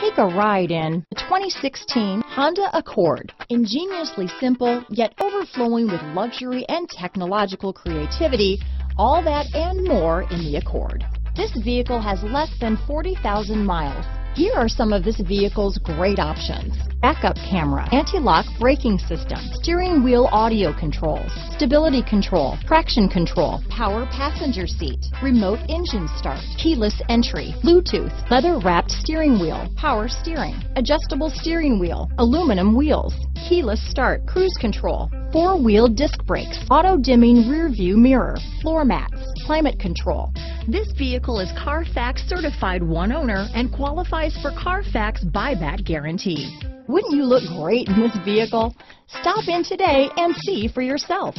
Take a ride in the 2016 Honda Accord. Ingeniously simple, yet overflowing with luxury and technological creativity, all that and more in the Accord. This vehicle has less than 40,000 miles. Here are some of this vehicle's great options. Backup camera, anti-lock braking system, steering wheel audio controls, stability control, traction control, power passenger seat, remote engine start, keyless entry, Bluetooth, leather wrapped steering wheel, power steering, adjustable steering wheel, aluminum wheels, keyless start, cruise control, four-wheel disc brakes, auto-dimming rear view mirror, floor mats, climate control. This vehicle is Carfax certified one owner and qualifies for Carfax buyback guarantee. Wouldn't you look great in this vehicle? Stop in today and see for yourself.